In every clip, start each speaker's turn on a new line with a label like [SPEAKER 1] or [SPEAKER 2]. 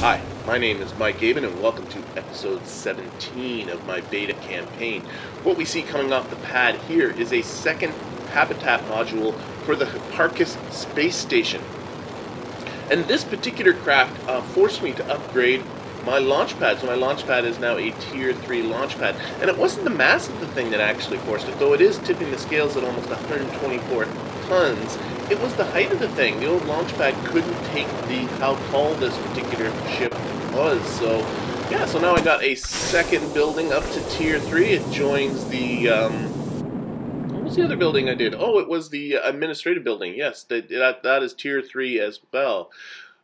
[SPEAKER 1] Hi, my name is Mike Aben, and welcome to episode 17 of my beta campaign. What we see coming off the pad here is a second habitat module for the Hipparchus space station. And this particular craft uh, forced me to upgrade my launch pad. So my launch pad is now a tier 3 launch pad. And it wasn't the mass of the thing that actually forced it, though it is tipping the scales at almost 124 tons. It was the height of the thing. The old launch pad couldn't take the how tall this particular ship was. So yeah, so now I got a second building up to tier 3. It joins the um, what was the other building I did? Oh, it was the administrative building. Yes, that, that, that is tier 3 as well.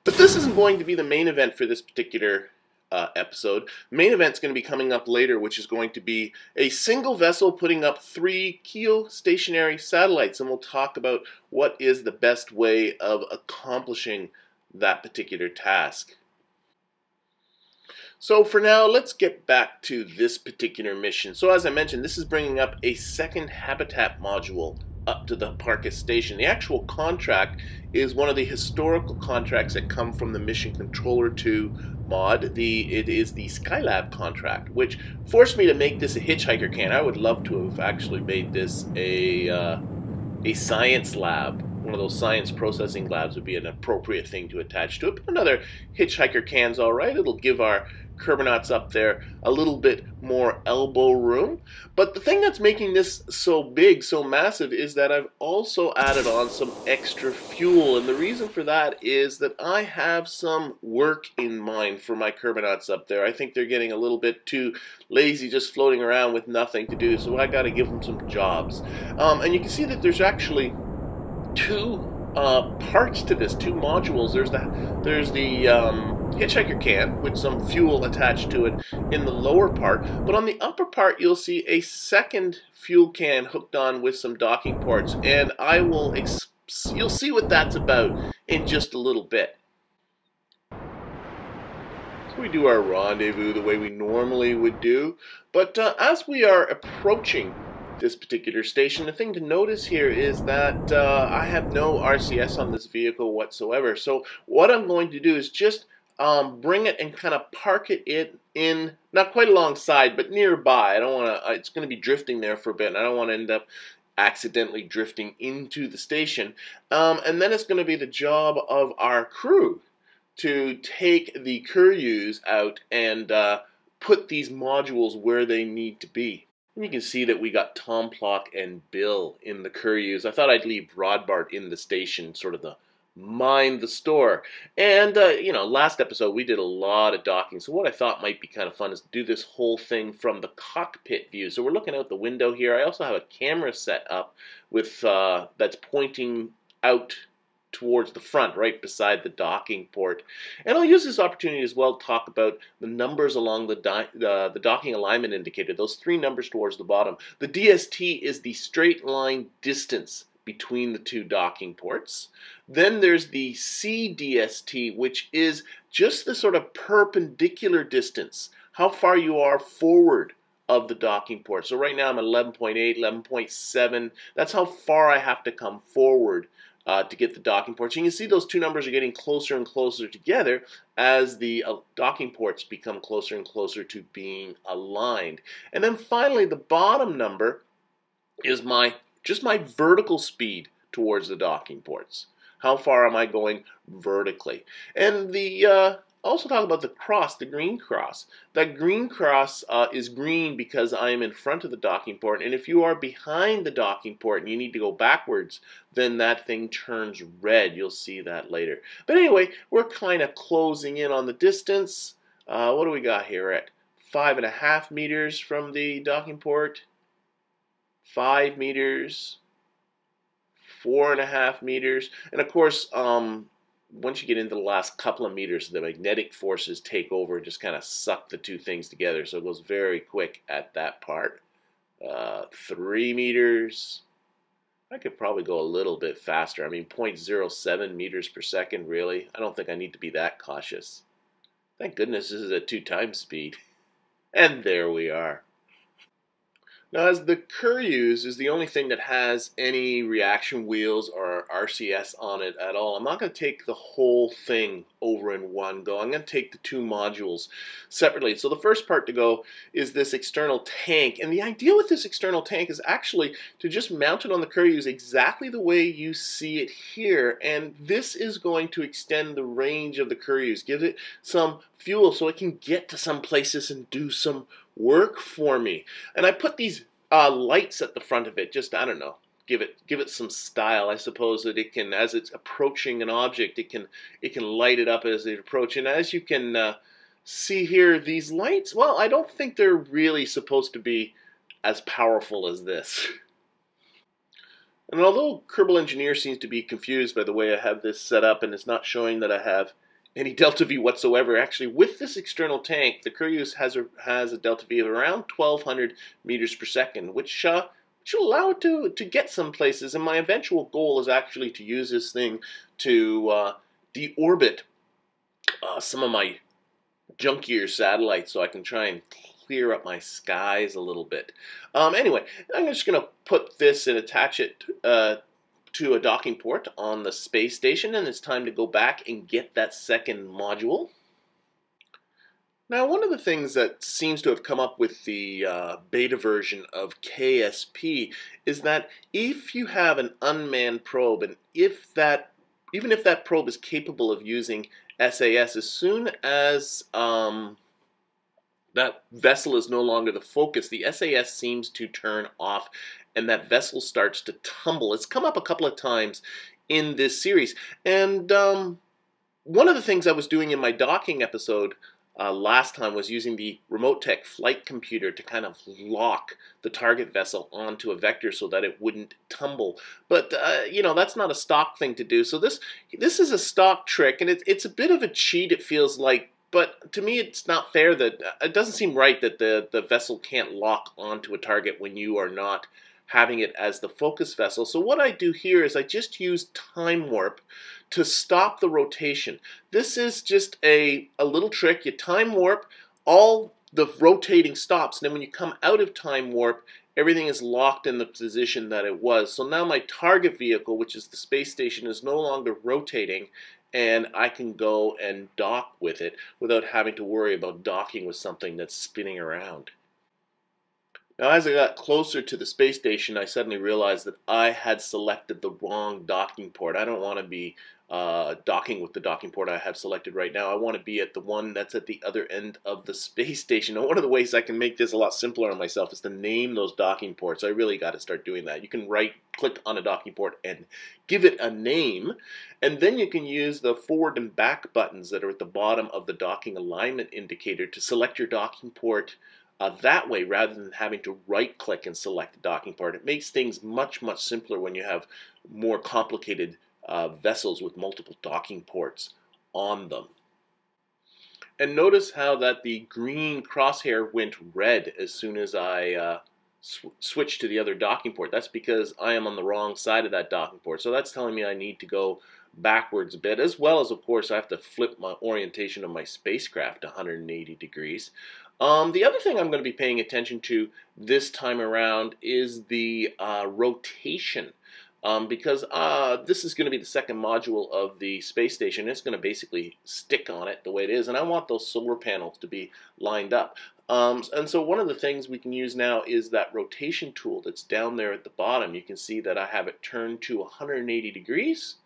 [SPEAKER 1] But this isn't going to be the main event for this particular uh, episode. Main event's going to be coming up later, which is going to be a single vessel putting up three geostationary satellites, and we'll talk about what is the best way of accomplishing that particular task. So for now, let's get back to this particular mission. So as I mentioned, this is bringing up a second habitat module up to the Hipparchus station. The actual contract is one of the historical contracts that come from the Mission Controller 2 mod. The It is the Skylab contract, which forced me to make this a hitchhiker can. I would love to have actually made this a, uh, a science lab. One of those science processing labs would be an appropriate thing to attach to it. But another hitchhiker can's all right. It'll give our Kerbinauts up there a little bit more elbow room. But the thing that's making this so big, so massive, is that I've also added on some extra fuel. And the reason for that is that I have some work in mind for my Kerbinauts up there. I think they're getting a little bit too lazy just floating around with nothing to do. So I got to give them some jobs. Um, and you can see that there's actually two uh, parts to this, two modules. There's the there's the um, hitchhiker can with some fuel attached to it in the lower part, but on the upper part you'll see a second fuel can hooked on with some docking ports, and I will you'll see what that's about in just a little bit. So we do our rendezvous the way we normally would do, but uh, as we are approaching this particular station. The thing to notice here is that uh, I have no RCS on this vehicle whatsoever. So what I'm going to do is just um, bring it and kind of park it in, not quite alongside, but nearby. I don't want to, uh, it's going to be drifting there for a bit. And I don't want to end up accidentally drifting into the station. Um, and then it's going to be the job of our crew to take the Curyus out and uh, put these modules where they need to be. And you can see that we got Tom Plock and Bill in the Curyus. I thought I'd leave Rodbart in the station, sort of the mind the store. And, uh, you know, last episode we did a lot of docking. So what I thought might be kind of fun is to do this whole thing from the cockpit view. So we're looking out the window here. I also have a camera set up with uh, that's pointing out towards the front, right beside the docking port. And I'll use this opportunity as well to talk about the numbers along the, uh, the docking alignment indicator, those three numbers towards the bottom. The DST is the straight line distance between the two docking ports. Then there's the CDST, which is just the sort of perpendicular distance, how far you are forward of the docking port. So right now I'm at 11.8, 11.7. That's how far I have to come forward uh, to get the docking ports. You can see those two numbers are getting closer and closer together as the uh, docking ports become closer and closer to being aligned. And then finally, the bottom number is my just my vertical speed towards the docking ports. How far am I going vertically? And the uh, also talk about the cross, the green cross. That green cross uh, is green because I am in front of the docking port, and if you are behind the docking port and you need to go backwards, then that thing turns red. You'll see that later. But anyway, we're kind of closing in on the distance. Uh, what do we got here at five and a half meters from the docking port? Five meters, four and a half meters, and of course, um, once you get into the last couple of meters, the magnetic forces take over and just kind of suck the two things together. So it goes very quick at that part. Uh, three meters. I could probably go a little bit faster. I mean, 0.07 meters per second, really. I don't think I need to be that cautious. Thank goodness this is at two times speed. And there we are. Now, as the Cureuse is the only thing that has any reaction wheels or RCS on it at all, I'm not going to take the whole thing over in one go. I'm going to take the two modules separately. So the first part to go is this external tank. And the idea with this external tank is actually to just mount it on the Cureuse exactly the way you see it here. And this is going to extend the range of the Cureuse, give it some fuel so it can get to some places and do some work for me. And I put these uh, lights at the front of it, just, I don't know, give it give it some style. I suppose that it can, as it's approaching an object, it can it can light it up as it approaches. And as you can uh, see here, these lights, well, I don't think they're really supposed to be as powerful as this. And although Kerbal Engineer seems to be confused by the way I have this set up and it's not showing that I have any delta V whatsoever. Actually, with this external tank, the Cureuse has a, has a delta V of around 1200 meters per second, which uh, which will allow it to, to get some places. And my eventual goal is actually to use this thing to uh, deorbit uh, some of my junkier satellites so I can try and clear up my skies a little bit. Um, anyway, I'm just going to put this and attach it uh, to a docking port on the space station and it's time to go back and get that second module. Now one of the things that seems to have come up with the uh, beta version of KSP is that if you have an unmanned probe and if that even if that probe is capable of using SAS, as soon as um, that vessel is no longer the focus, the SAS seems to turn off and that vessel starts to tumble. It's come up a couple of times in this series. And um, one of the things I was doing in my docking episode uh, last time was using the RemoteTech flight computer to kind of lock the target vessel onto a vector so that it wouldn't tumble. But uh, you know that's not a stock thing to do. So this this is a stock trick, and it, it's a bit of a cheat. It feels like but to me, it's not fair that it doesn't seem right that the, the vessel can't lock onto a target when you are not having it as the focus vessel. So what I do here is I just use time warp to stop the rotation. This is just a, a little trick. You time warp, all the rotating stops, and then when you come out of time warp, everything is locked in the position that it was. So now my target vehicle, which is the space station, is no longer rotating, and I can go and dock with it without having to worry about docking with something that's spinning around. Now, as I got closer to the space station, I suddenly realized that I had selected the wrong docking port. I don't want to be uh, docking with the docking port I have selected right now. I want to be at the one that's at the other end of the space station. And one of the ways I can make this a lot simpler on myself is to name those docking ports. I really got to start doing that. You can right click on a docking port and give it a name. And then you can use the forward and back buttons that are at the bottom of the docking alignment indicator to select your docking port uh, that way rather than having to right click and select the docking port. It makes things much, much simpler when you have more complicated uh, vessels with multiple docking ports on them. And notice how that the green crosshair went red as soon as I uh, sw switched to the other docking port. That's because I am on the wrong side of that docking port. So that's telling me I need to go backwards a bit, as well as, of course, I have to flip my orientation of my spacecraft 180 degrees. Um, the other thing I'm going to be paying attention to this time around is the uh, rotation. Um, because uh, this is going to be the second module of the space station. It's going to basically stick on it the way it is, and I want those solar panels to be lined up. Um, and so one of the things we can use now is that rotation tool that's down there at the bottom. You can see that I have it turned to 180 degrees,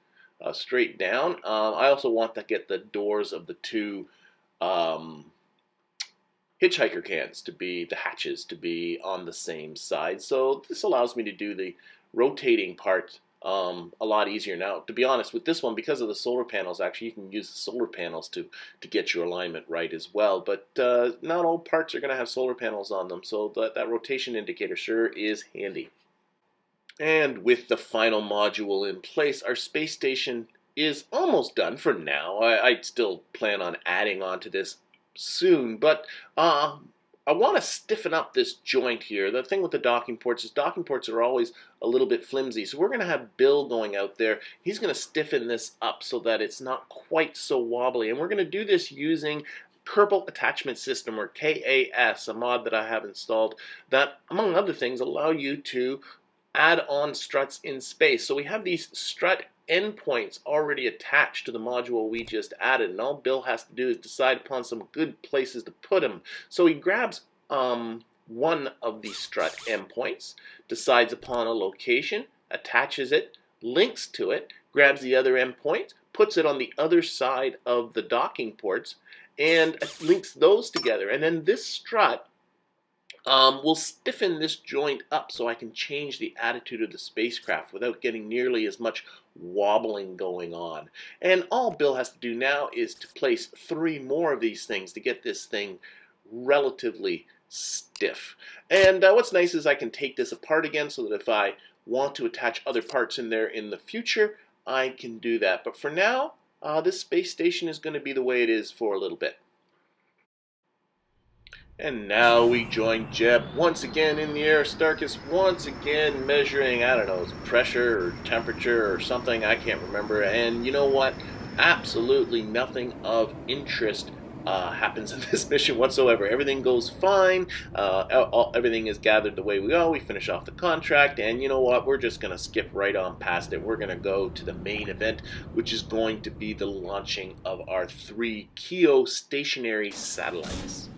[SPEAKER 1] uh, straight down. Uh, I also want to get the doors of the two um, hitchhiker cans to be, the hatches to be on the same side. So this allows me to do the rotating part um, a lot easier. Now, to be honest, with this one, because of the solar panels, actually, you can use the solar panels to, to get your alignment right as well. But uh, not all parts are going to have solar panels on them, so that, that rotation indicator sure is handy. And with the final module in place, our space station is almost done for now. I, I still plan on adding on to this soon, but uh, I want to stiffen up this joint here. The thing with the docking ports is docking ports are always a little bit flimsy. So we're going to have Bill going out there. He's going to stiffen this up so that it's not quite so wobbly. And we're going to do this using Kerbal Attachment System, or KAS, a mod that I have installed that, among other things, allow you to add on struts in space. So we have these strut endpoints already attached to the module we just added, and all Bill has to do is decide upon some good places to put them. So he grabs um, one of the strut endpoints, decides upon a location, attaches it, links to it, grabs the other endpoint, puts it on the other side of the docking ports, and links those together. And then this strut um, will stiffen this joint up so I can change the attitude of the spacecraft without getting nearly as much wobbling going on. And all Bill has to do now is to place three more of these things to get this thing relatively stiff. And uh, what's nice is I can take this apart again so that if I want to attach other parts in there in the future, I can do that. But for now, uh, this space station is going to be the way it is for a little bit. And now we join Jeb once again in the Aristarchus, once again measuring, I don't know, pressure or temperature or something, I can't remember. And you know what? Absolutely nothing of interest uh, happens in this mission whatsoever. Everything goes fine. Uh, all, everything is gathered the way we are. We finish off the contract, and you know what? We're just going to skip right on past it. We're going to go to the main event, which is going to be the launching of our three Keostationary satellites.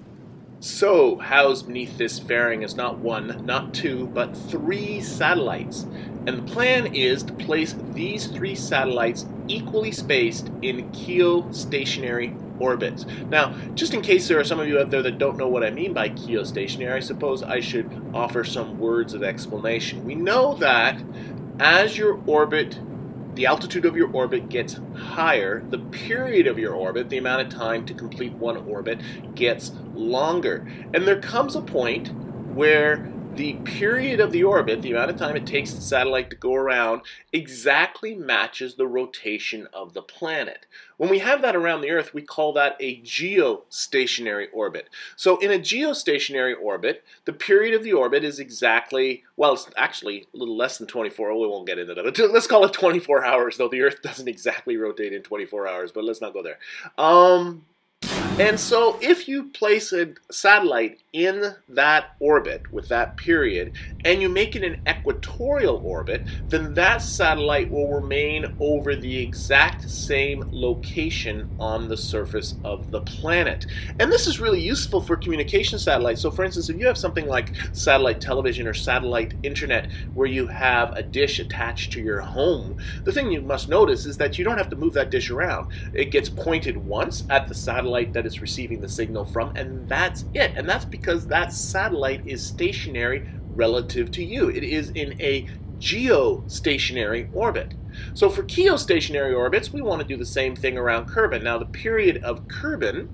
[SPEAKER 1] So, housed beneath this fairing is not one, not two, but three satellites. And the plan is to place these three satellites equally spaced in geostationary orbits. Now, just in case there are some of you out there that don't know what I mean by geostationary, I suppose I should offer some words of explanation. We know that as your orbit the altitude of your orbit gets higher, the period of your orbit, the amount of time to complete one orbit, gets longer. And there comes a point where the period of the orbit, the amount of time it takes the satellite to go around, exactly matches the rotation of the planet. When we have that around the Earth, we call that a geostationary orbit. So in a geostationary orbit, the period of the orbit is exactly, well, it's actually a little less than 24, we won't get into that, let's call it 24 hours, though the Earth doesn't exactly rotate in 24 hours, but let's not go there. Um, and so if you place a satellite in that orbit with that period and you make it an equatorial orbit, then that satellite will remain over the exact same location on the surface of the planet. And this is really useful for communication satellites. So for instance, if you have something like satellite television or satellite internet where you have a dish attached to your home, the thing you must notice is that you don't have to move that dish around. It gets pointed once at the satellite that that receiving the signal from, and that's it. And that's because that satellite is stationary relative to you. It is in a geostationary orbit. So for geostationary orbits, we want to do the same thing around Kerbin. Now the period of Kerbin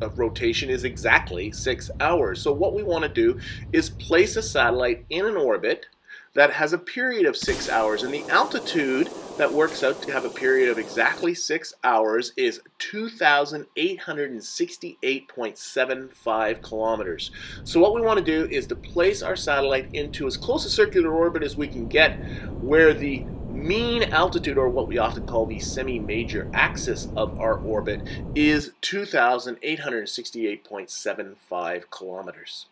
[SPEAKER 1] of rotation is exactly six hours. So what we want to do is place a satellite in an orbit that has a period of six hours, and the altitude that works out to have a period of exactly six hours is 2,868.75 kilometers. So what we want to do is to place our satellite into as close a circular orbit as we can get where the mean altitude, or what we often call the semi-major axis of our orbit, is 2,868.75 kilometers.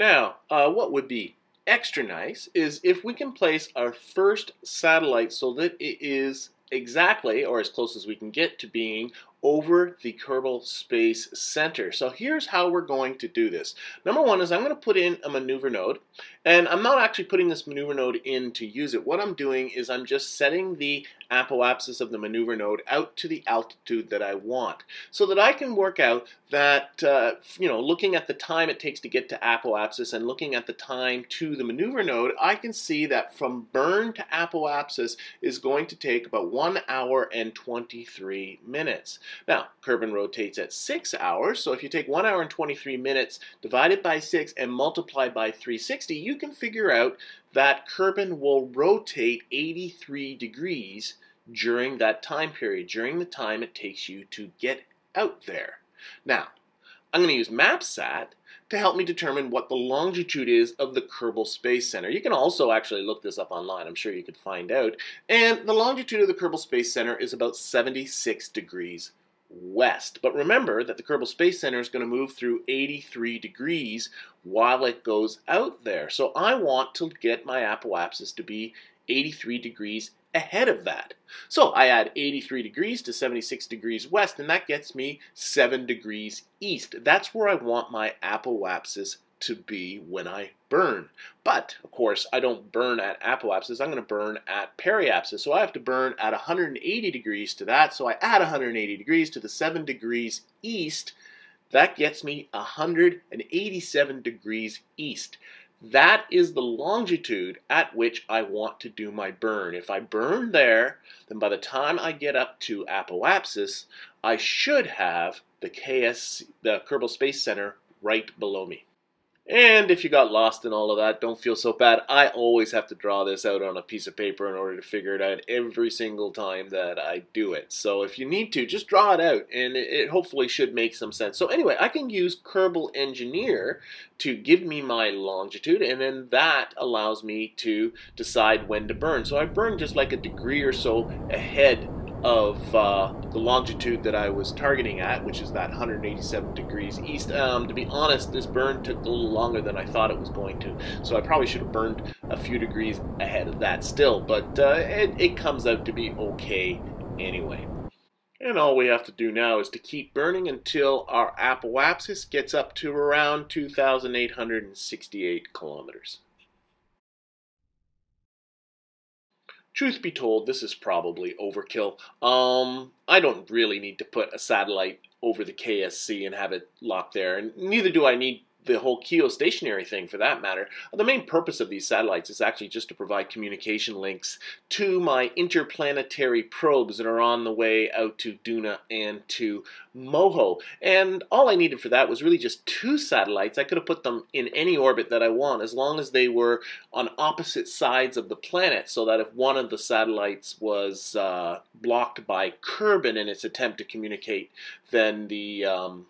[SPEAKER 1] Now, uh, what would be extra nice is if we can place our first satellite so that it is exactly, or as close as we can get to being, over the Kerbal Space Center. So here's how we're going to do this. Number one is I'm going to put in a maneuver node, and I'm not actually putting this maneuver node in to use it. What I'm doing is I'm just setting the apoapsis of the maneuver node out to the altitude that I want, so that I can work out that, uh, you know, looking at the time it takes to get to apoapsis and looking at the time to the maneuver node, I can see that from burn to apoapsis is going to take about 1 hour and 23 minutes. Now, Kerbin rotates at 6 hours, so if you take 1 hour and 23 minutes, divide it by 6, and multiply by 360, you can figure out that Kerbin will rotate 83 degrees during that time period, during the time it takes you to get out there. Now, I'm going to use MapSat to help me determine what the longitude is of the Kerbal Space Center. You can also actually look this up online. I'm sure you could find out. And the longitude of the Kerbal Space Center is about 76 degrees west. But remember that the Kerbal Space Center is going to move through 83 degrees while it goes out there. So I want to get my apoapsis to be 83 degrees ahead of that. So I add 83 degrees to 76 degrees west, and that gets me 7 degrees east. That's where I want my apoapsis to be when I burn. But, of course, I don't burn at apoapsis. I'm going to burn at periapsis. So I have to burn at 180 degrees to that. So I add 180 degrees to the 7 degrees east. That gets me 187 degrees east. That is the longitude at which I want to do my burn. If I burn there, then by the time I get up to apoapsis, I should have the KS, the Kerbal Space Center, right below me. And if you got lost in all of that, don't feel so bad. I always have to draw this out on a piece of paper in order to figure it out every single time that I do it. So if you need to, just draw it out, and it, hopefully should make some sense. So anyway, I can use Kerbal Engineer to give me my longitude, and then that allows me to decide when to burn. So I burn just like a degree or so ahead of uh, the longitude that I was targeting at, which is that 187 degrees east. Um, to be honest, this burn took a little longer than I thought it was going to, so I probably should have burned a few degrees ahead of that still, but uh, it, it comes out to be okay anyway. And all we have to do now is to keep burning until our apoapsis gets up to around 2,868 kilometers. Truth be told, this is probably overkill. Um, I don't really need to put a satellite over the KSC and have it locked there, and neither do I need the whole geostationary thing for that matter. The main purpose of these satellites is actually just to provide communication links to my interplanetary probes that are on the way out to Duna and to MOHO. And all I needed for that was really just two satellites. I could have put them in any orbit that I want as long as they were on opposite sides of the planet so that if one of the satellites was uh, blocked by Kerbin in its attempt to communicate, then the um,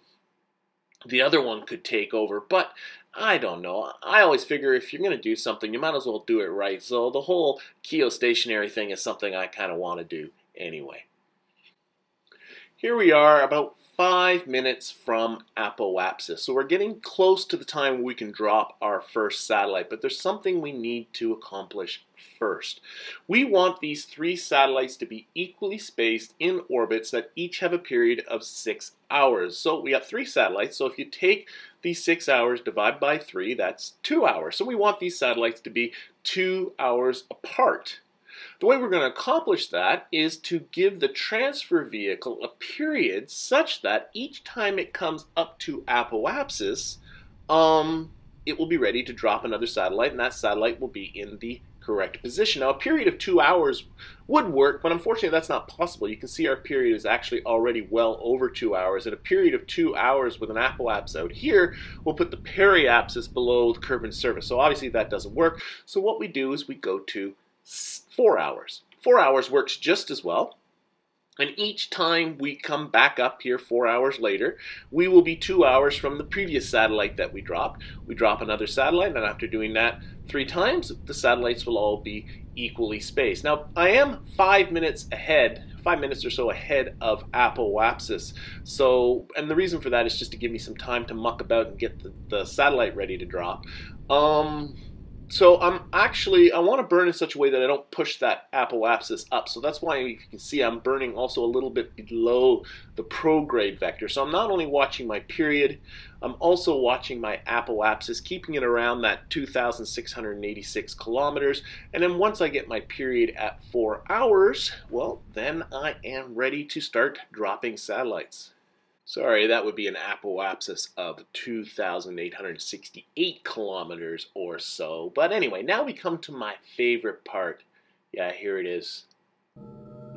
[SPEAKER 1] the other one could take over. But I don't know. I always figure if you're going to do something, you might as well do it right. So the whole geostationary thing is something I kind of want to do anyway. Here we are about five minutes from apoapsis. So we're getting close to the time we can drop our first satellite, but there's something we need to accomplish first. We want these three satellites to be equally spaced in orbits that each have a period of six hours. So we have three satellites, so if you take these six hours, divided by three, that's two hours. So we want these satellites to be two hours apart. The way we're going to accomplish that is to give the transfer vehicle a period such that each time it comes up to apoapsis, um, it will be ready to drop another satellite, and that satellite will be in the correct position. Now, a period of two hours would work, but unfortunately that's not possible. You can see our period is actually already well over two hours, and a period of two hours with an apoapsis out here will put the periapsis below the Kerbin surface. So obviously that doesn't work. So what we do is we go to four hours. Four hours works just as well. And each time we come back up here four hours later, we will be two hours from the previous satellite that we dropped. We drop another satellite, and after doing that three times, the satellites will all be equally spaced. Now, I am five minutes ahead, five minutes or so ahead of apoapsis. So, and the reason for that is just to give me some time to muck about and get the, the satellite ready to drop. Um, so I'm actually, I want to burn in such a way that I don't push that apoapsis up. So that's why you can see I'm burning also a little bit below the prograde vector. So I'm not only watching my period, I'm also watching my apoapsis, keeping it around that 2,686 kilometers. And then once I get my period at four hours, well, then I am ready to start dropping satellites. Sorry, that would be an apoapsis of 2,868 kilometers or so. But anyway, now we come to my favorite part. Yeah, here it is.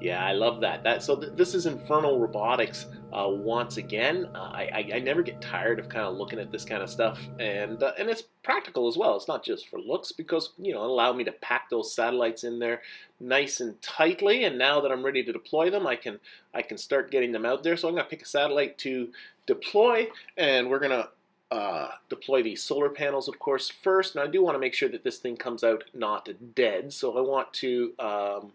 [SPEAKER 1] Yeah, I love that. That so th this is Infernal Robotics uh, once again. Uh, I, I, I never get tired of kind of looking at this kind of stuff, and uh, and it's practical as well. It's not just for looks because you know it allowed me to pack those satellites in there nice and tightly. And now that I'm ready to deploy them, I can I can start getting them out there. So I'm gonna pick a satellite to deploy, and we're gonna uh, deploy these solar panels, of course, first. And I do want to make sure that this thing comes out not dead. So I want to um,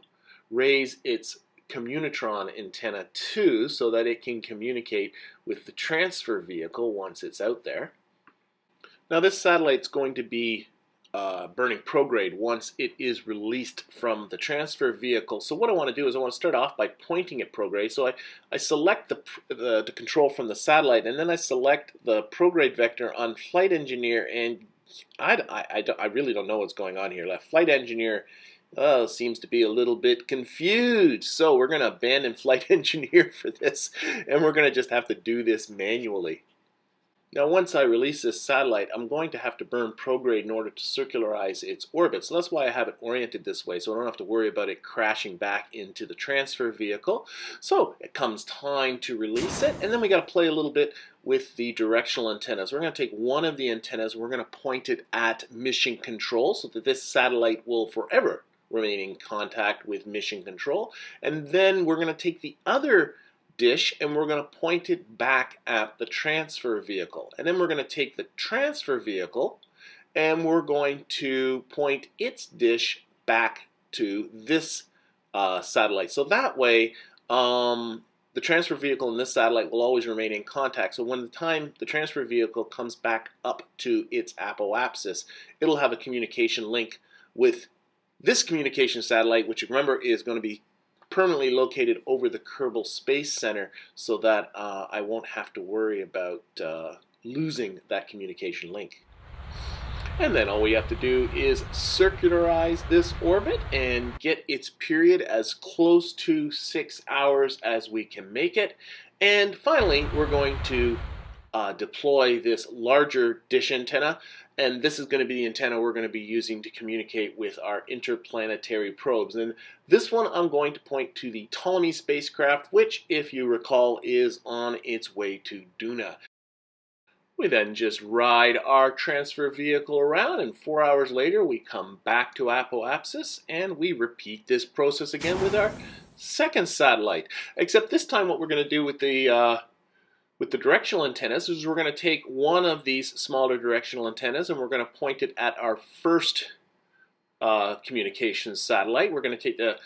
[SPEAKER 1] raise its Communotron antenna too so that it can communicate with the transfer vehicle once it's out there. Now this satellite's going to be uh, burning prograde once it is released from the transfer vehicle. So what I want to do is I want to start off by pointing at prograde. So I, I select the, the, the control from the satellite and then I select the prograde vector on Flight Engineer and I, I, I, I really don't know what's going on here. Left Flight Engineer uh, seems to be a little bit confused. So we're going to abandon Flight Engineer for this and we're going to just have to do this manually. Now once I release this satellite, I'm going to have to burn prograde in order to circularize its orbit. So that's why I have it oriented this way, so I don't have to worry about it crashing back into the transfer vehicle. So it comes time to release it, and then we got to play a little bit with the directional antennas. We're going to take one of the antennas, we're going to point it at mission control so that this satellite will forever remain in contact with mission control. And then we're going to take the other dish and we're going to point it back at the transfer vehicle. And then we're going to take the transfer vehicle and we're going to point its dish back to this uh, satellite. So that way, um, the transfer vehicle and this satellite will always remain in contact. So when the time the transfer vehicle comes back up to its apoapsis, it'll have a communication link with this communication satellite, which you remember is going to be permanently located over the Kerbal Space Center so that uh, I won't have to worry about uh, losing that communication link. And then all we have to do is circularize this orbit and get its period as close to six hours as we can make it. And finally, we're going to uh, deploy this larger dish antenna and this is going to be the antenna we're going to be using to communicate with our interplanetary probes. And this one I'm going to point to the Ptolemy spacecraft, which, if you recall, is on its way to Duna. We then just ride our transfer vehicle around, and four hours later we come back to Apoapsis, and we repeat this process again with our second satellite. Except this time what we're going to do with the uh, with the directional antennas is we're going to take one of these smaller directional antennas and we're going to point it at our first uh, communications satellite. We're going to take the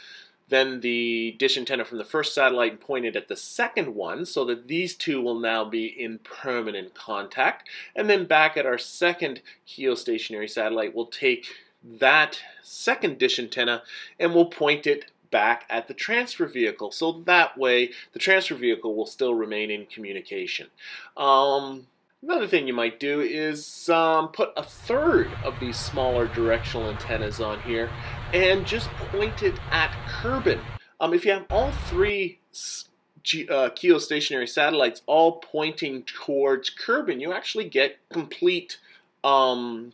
[SPEAKER 1] then the dish antenna from the first satellite and point it at the second one so that these two will now be in permanent contact. And then back at our second geostationary satellite, we'll take that second dish antenna and we'll point it back at the transfer vehicle. So that way, the transfer vehicle will still remain in communication. Um, another thing you might do is um, put a third of these smaller directional antennas on here and just point it at Kerbin. Um, if you have all three uh, geostationary satellites all pointing towards Kerbin, you actually get complete um,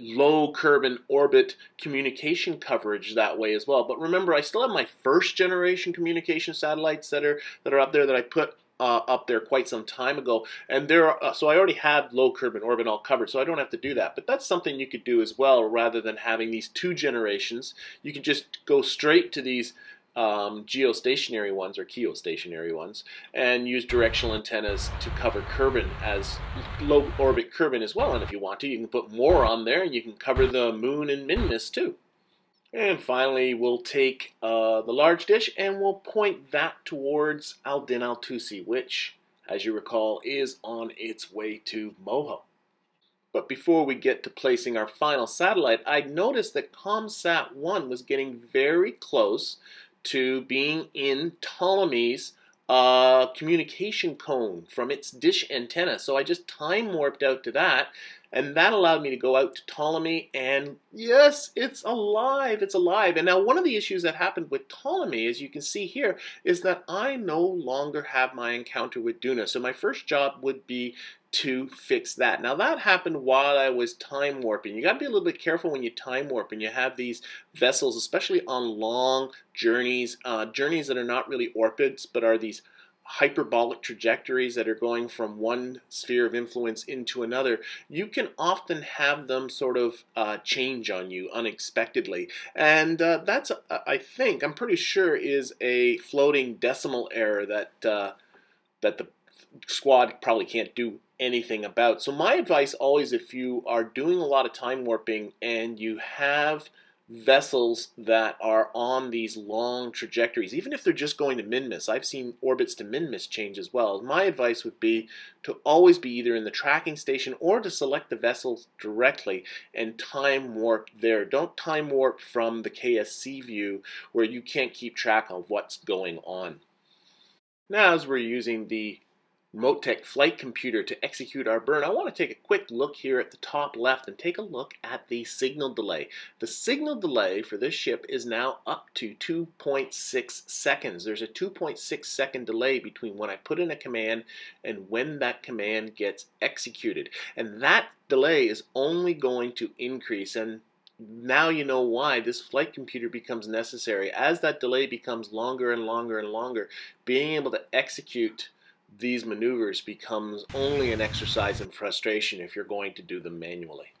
[SPEAKER 1] low Kerbin orbit communication coverage that way as well. But remember, I still have my first generation communication satellites that are that are up there that I put uh, up there quite some time ago, and there are, uh, so I already have low Kerbin orbit all covered, so I don't have to do that. But that's something you could do as well, rather than having these two generations. You can just go straight to these um, geostationary ones or geostationary ones and use directional antennas to cover Kerbin as low orbit Kerbin as well. And if you want to, you can put more on there and you can cover the moon and Minmus too. And finally, we'll take uh, the large dish and we'll point that towards Aldin Altusi, which, as you recall, is on its way to Moho. But before we get to placing our final satellite, I noticed that ComSat 1 was getting very close to being in Ptolemy's uh, communication cone from its dish antenna. So I just time warped out to that, and that allowed me to go out to Ptolemy, and yes, it's alive, it's alive. And now one of the issues that happened with Ptolemy, as you can see here, is that I no longer have my encounter with Duna. So my first job would be to fix that. Now that happened while I was time warping. You got to be a little bit careful when you time warp and you have these vessels, especially on long journeys, uh, journeys that are not really orbits but are these hyperbolic trajectories that are going from one sphere of influence into another, you can often have them sort of uh, change on you unexpectedly. And uh, that's, uh, I think, I'm pretty sure, is a floating decimal error that uh, that the squad probably can't do anything about. So my advice always if you are doing a lot of time warping and you have vessels that are on these long trajectories, even if they're just going to Minmus. I've seen orbits to Minmus change as well. My advice would be to always be either in the tracking station or to select the vessels directly and time warp there. Don't time warp from the KSC view where you can't keep track of what's going on. Now, as we're using the RemoteTech flight computer to execute our burn, I want to take a quick look here at the top left and take a look at the signal delay. The signal delay for this ship is now up to 2.6 seconds. There's a 2.6 second delay between when I put in a command and when that command gets executed. And that delay is only going to increase and now you know why this flight computer becomes necessary. As that delay becomes longer and longer and longer, being able to execute these maneuvers becomes only an exercise in frustration if you're going to do them manually.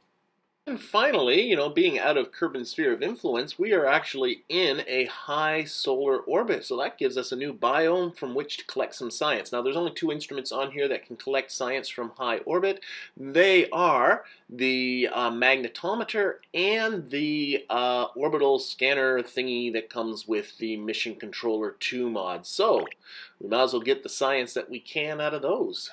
[SPEAKER 1] And finally, you know, being out of Kerbin's sphere of influence, we are actually in a high solar orbit. So that gives us a new biome from which to collect some science. Now, there's only two instruments on here that can collect science from high orbit. They are the uh, magnetometer and the uh, orbital scanner thingy that comes with the Mission Controller 2 mod. So we might as well get the science that we can out of those.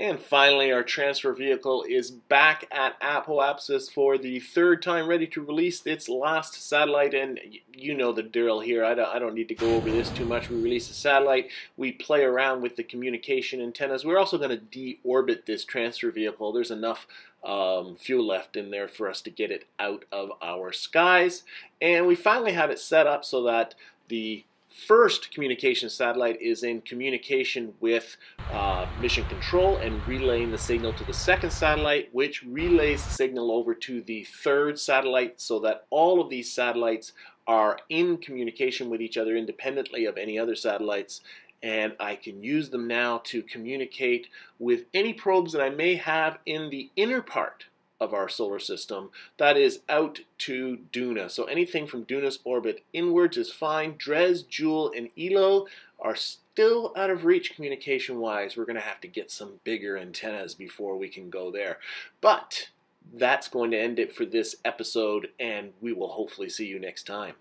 [SPEAKER 1] And finally, our transfer vehicle is back at Apoapsis for the third time, ready to release its last satellite. And you know the drill here. I don't, I don't need to go over this too much. We release the satellite. We play around with the communication antennas. We're also going to deorbit this transfer vehicle. There's enough um, fuel left in there for us to get it out of our skies. And we finally have it set up so that the first communication satellite is in communication with uh, mission control and relaying the signal to the second satellite, which relays the signal over to the third satellite so that all of these satellites are in communication with each other independently of any other satellites. And I can use them now to communicate with any probes that I may have in the inner part of our solar system that is out to Duna. So anything from Duna's orbit inwards is fine. Dres, Jool, and Eeloo are still out of reach communication-wise. We're going to have to get some bigger antennas before we can go there. But that's going to end it for this episode, and we will hopefully see you next time.